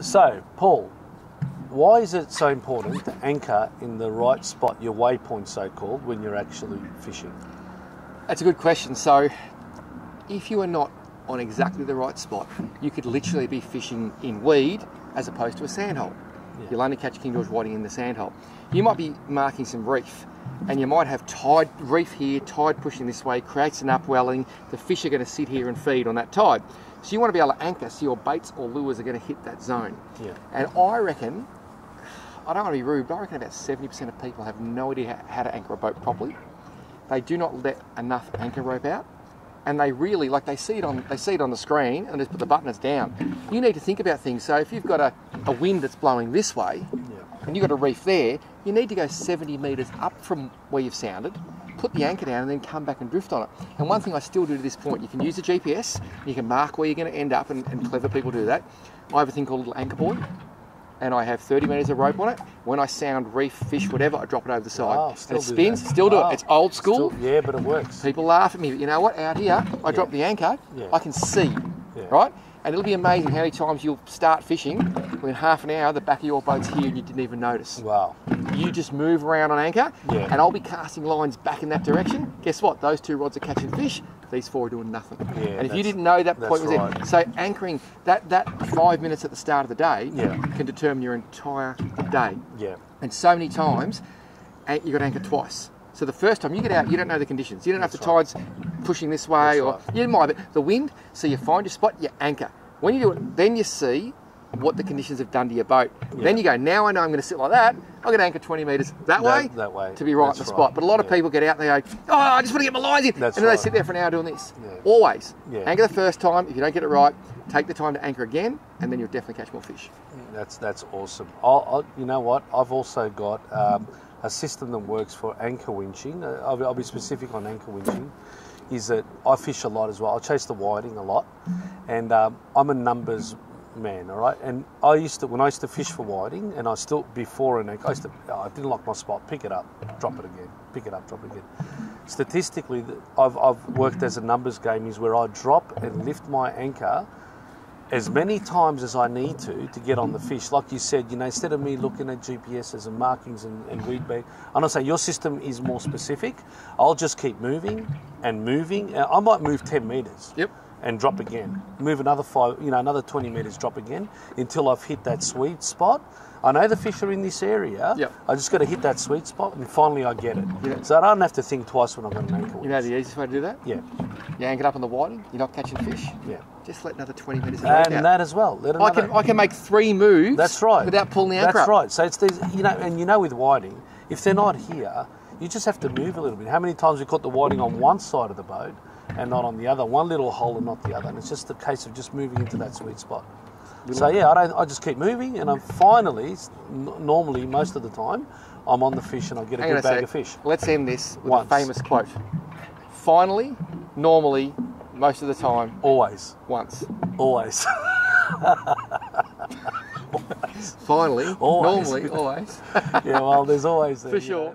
So, Paul, why is it so important to anchor in the right spot, your waypoint so called, when you're actually fishing? That's a good question. So, if you are not on exactly the right spot, you could literally be fishing in weed as opposed to a sandhole. You'll only catch King George whiting in the sandhole. You might be marking some reef, and you might have tide reef here, tide pushing this way, creates an upwelling. The fish are going to sit here and feed on that tide. So you want to be able to anchor so your baits or lures are going to hit that zone. Yeah. And I reckon, I don't want to be rude, but I reckon about 70% of people have no idea how to anchor a boat properly. They do not let enough anchor rope out. And they really, like they see it on they see it on the screen and just put the buttons down. You need to think about things. So if you've got a, a wind that's blowing this way Yeah. and you've got a reef there, you need to go 70 metres up from where you've sounded, put the anchor down and then come back and drift on it. And one thing I still do to this point, you can use the GPS, you can mark where you're going to end up, and, and clever people do that. I have a thing called a little anchor board, and I have 30 metres of rope on it. When I sound reef, fish, whatever, I drop it over the side. Wow, and still it spins, still do Wow. it. It's old school. Still- yeah, but it works. People laugh at me, but you know what? Out here, I drop the anchor, Yeah. I can see, Yeah. right? And it'll be amazing how many times you'll start fishing within half an hour, the back of your boat's here and you didn't even notice. Wow. You just move around on anchor, Yeah. and I'll be casting lines back in that direction. Guess what? Those two rods are catching fish. These four are doing nothing. Yeah, and if you didn't know that point was right. there, so anchoring that that five minutes at the start of the day Yeah. can determine your entire day. Yeah. And so many times, you got to anchor twice. So the first time you get out, you don't know the conditions. You don't know if the tide's pushing this way That's or right. you might, but the wind. So you find your spot, you anchor. When you do it, then you see what the conditions have done to your boat. Then you go, now I know I'm going to sit like that. I'm going to anchor 20 metres that, That- way, that way. to be right That's in the right. spot. But a lot of Yeah. people get out and they go, oh, I just want to get my lines in. That's and then right. they sit there for an hour doing this. Yeah. Always. Yeah. Anchor the first time. If you don't get it right, take the time to anchor again, and then you'll definitely catch more fish. That's that's awesome. I'll, I'll, you know what? I've also got um, a system that works for anchor winching. Uh, I'll, be- I'll be specific on anchor winching. Is that I fish a lot as well. I chase the whiting a lot, and um, I'm a numbers man. All right, and I used to when I used to fish for whiting, and I still before and I used to I didn't like my spot. Pick it up, drop it again. Pick it up, drop it again. Statistically, I've, I've worked as a numbers game is where I drop and lift my anchor as many times as I need to to get on the fish. Like you said, you know, instead of me looking at GPSs and markings and, and weed bait, I'm not saying your system is more specific. I'll just keep moving and moving. I might move 10 meters. Yep. And drop again. Move another five, you know, another 20 meters, drop again until I've hit that sweet spot. I know the fish are in this area. Yep. I just got to hit that sweet spot and finally I get it. Yeah. So I don't have to think twice when I've got an anchor. You know the easiest way to do that? Yeah, You anchor up on the whiting, you're not catching fish. yeah. Just let another 20 metres And out. that as well. Let I can I can make three moves. That's right. Without pulling the anchor That's up. right. So it's these, you know, and you know, with whiting, if they're not here, you just have to move a little bit. How many times we caught the whiting on one side of the boat and not on the other? One little hole and not the other. And it's just a case of just moving into that sweet spot. So yeah, I don't. I just keep moving, and I'm finally, n- normally most of the time, I'm on the fish and I get a Hang good bag sec. of fish. Let's end this with Once. a famous quote. Finally, normally, most of the time, Always, once. always. Finally, Always. normally, always. yeah. Well, there's always For you know, sure.